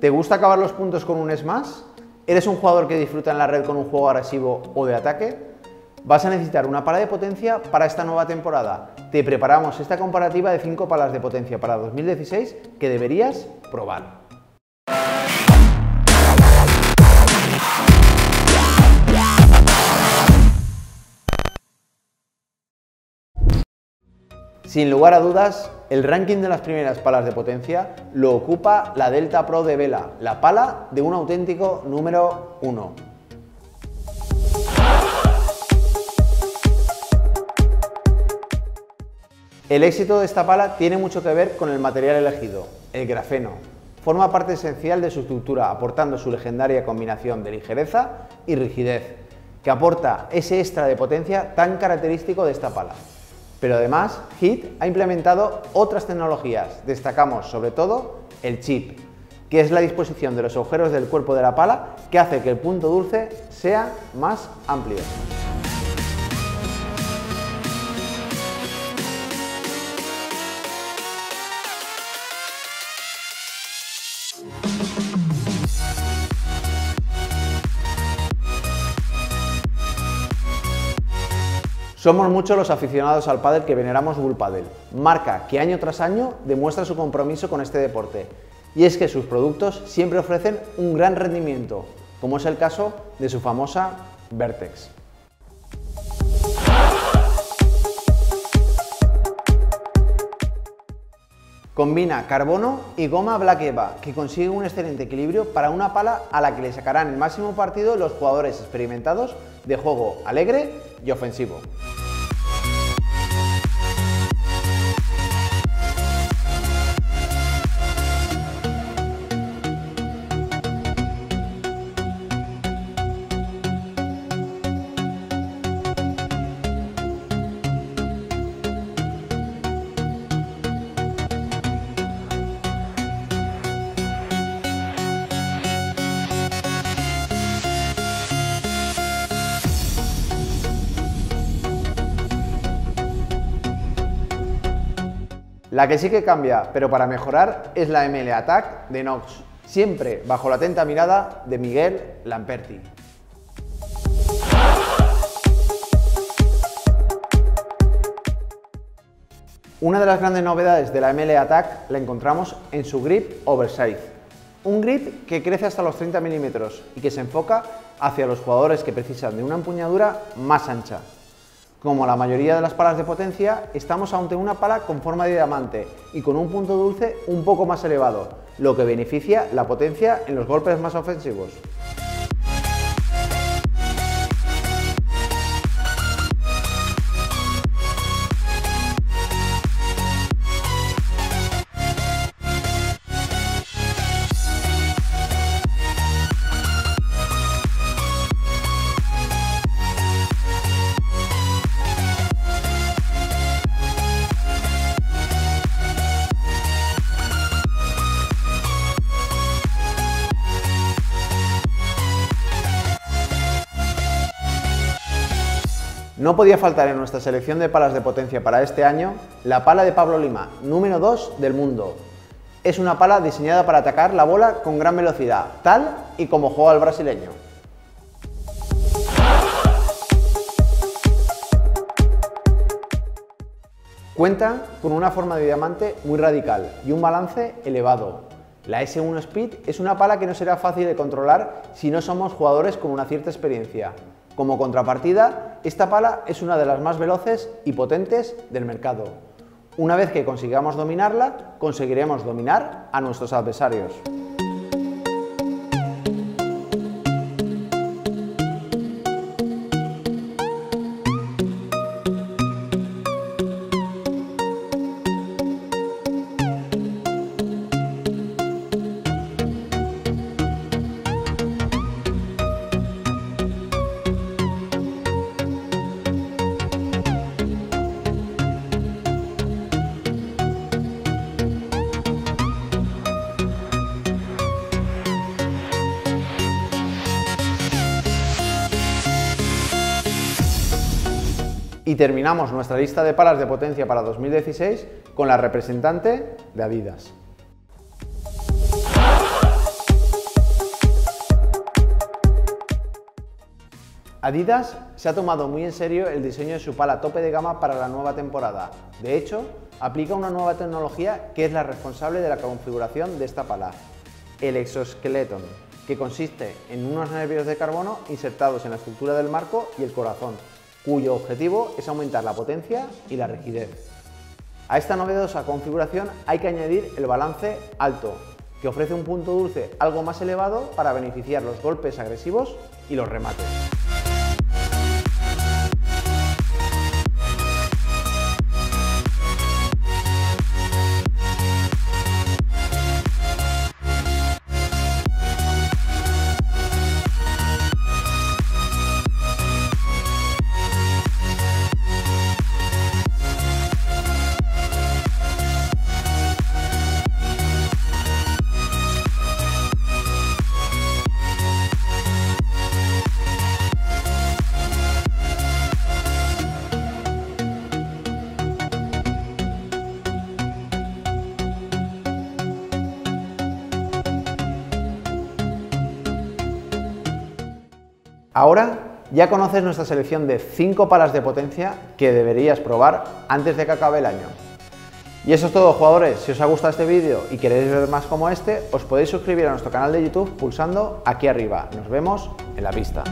¿Te gusta acabar los puntos con un smash? ¿Eres un jugador que disfruta en la red con un juego agresivo o de ataque? Vas a necesitar una pala de potencia para esta nueva temporada. Te preparamos esta comparativa de 5 palas de potencia para 2016 que deberías probar. Sin lugar a dudas, el ranking de las primeras palas de potencia lo ocupa la Delta Pro de Vela, la pala de un auténtico número 1. El éxito de esta pala tiene mucho que ver con el material elegido, el grafeno. Forma parte esencial de su estructura, aportando su legendaria combinación de ligereza y rigidez, que aporta ese extra de potencia tan característico de esta pala. Pero además, HIT ha implementado otras tecnologías. Destacamos sobre todo el chip, que es la disposición de los agujeros del cuerpo de la pala que hace que el punto dulce sea más amplio. Somos muchos los aficionados al pádel que veneramos Bull Padel, marca que año tras año demuestra su compromiso con este deporte. Y es que sus productos siempre ofrecen un gran rendimiento, como es el caso de su famosa Vertex. Combina carbono y goma Black Eva, que consigue un excelente equilibrio para una pala a la que le sacarán el máximo partido los jugadores experimentados de juego alegre y ofensivo. La que sí que cambia, pero para mejorar, es la ML Attack de Nox, siempre bajo la atenta mirada de Miguel Lamperti. Una de las grandes novedades de la ML Attack la encontramos en su grip Oversize. Un grip que crece hasta los 30 milímetros y que se enfoca hacia los jugadores que precisan de una empuñadura más ancha. Como la mayoría de las palas de potencia, estamos ante una pala con forma de diamante y con un punto dulce un poco más elevado, lo que beneficia la potencia en los golpes más ofensivos. No podía faltar en nuestra selección de palas de potencia para este año la pala de Pablo Lima, número 2 del mundo. Es una pala diseñada para atacar la bola con gran velocidad, tal y como juega el brasileño. Cuenta con una forma de diamante muy radical y un balance elevado. La S1 Speed es una pala que no será fácil de controlar si no somos jugadores con una cierta experiencia. Como contrapartida, esta pala es una de las más veloces y potentes del mercado. Una vez que consigamos dominarla, conseguiremos dominar a nuestros adversarios. Y terminamos nuestra lista de palas de potencia para 2016 con la representante de Adidas. Adidas se ha tomado muy en serio el diseño de su pala tope de gama para la nueva temporada. De hecho, aplica una nueva tecnología que es la responsable de la configuración de esta pala, el exoskeleton, que consiste en unos nervios de carbono insertados en la estructura del marco y el corazón, cuyo objetivo es aumentar la potencia y la rigidez. A esta novedosa configuración hay que añadir el balance alto, que ofrece un punto dulce algo más elevado para beneficiar los golpes agresivos y los remates. Ahora ya conoces nuestra selección de 5 palas de potencia que deberías probar antes de que acabe el año. Y eso es todo jugadores, si os ha gustado este vídeo y queréis ver más como este, os podéis suscribir a nuestro canal de YouTube pulsando aquí arriba. Nos vemos en la pista.